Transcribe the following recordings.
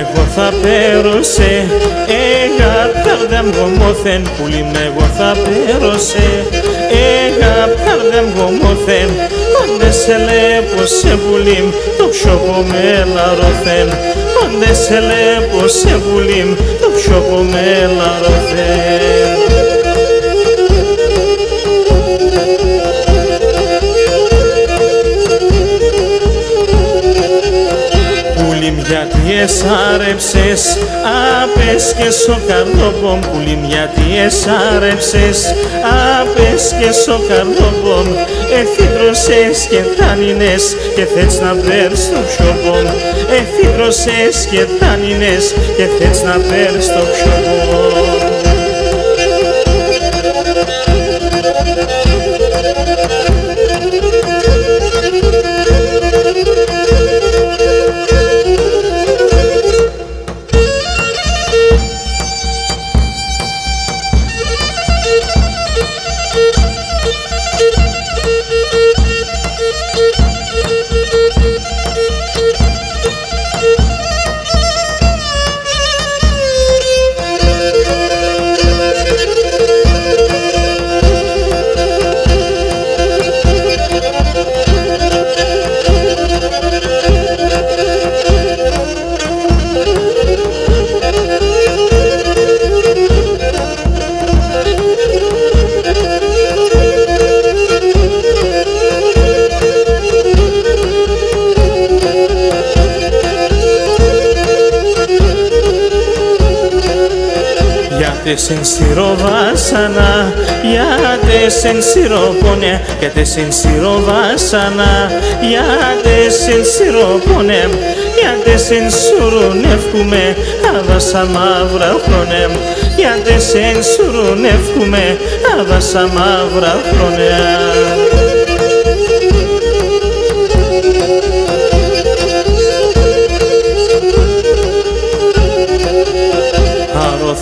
εγώ θα πέρωσε Έγα γατάρδε μου πουλί με εγώ θα πέρωσε Ε, γατάρδε γομόθεν Πάντε σε λέπωσε πουλί το ξόκο με λαρωθέν. Πάντε σε λέπωσε πουλί το ξόκο με λαρωθέν. Γιατί εσάρεψες άπες και σοκαρδόμπομ πουλήν. Γιατί εσάρεψες άπες και σοκαρδόμπομ εφίδρωσες και θάνινες και θες να πέρς το πιόπομ εφίδρωσες και θάνινες και θες να πέρς το πιόπομ Γιατί σειρό βάσανα, γιατί σειρό πονέ, γιατί σειρό βάσανα, γιατί σειρό πονέ, γιατί σουρουνεύκουμε, άβασα μαύρα χρονέ, γιατί σουρουνεύκουμε, άβασα μαύρα χρονέ. Αρωθήμωσε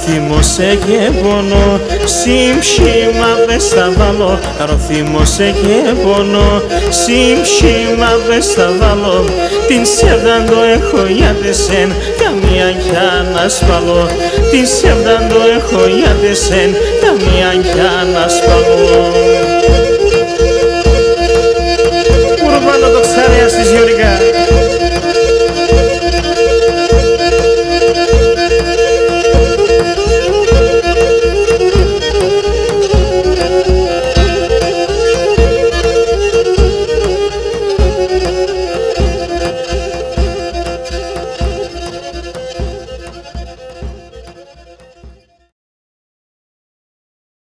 ροφίμωσε γεγονό Συμψήμα μες στα βάλω. Σε γεγονό Συμψήμα μες στα Την σεβδαν το έχω για τεσέν Καμία για να σπαλώ. Την σεβδαν το έχω για τεσέν Καμία για να σπαλώ. Ουρβάνο το ξάρια στις γιορικά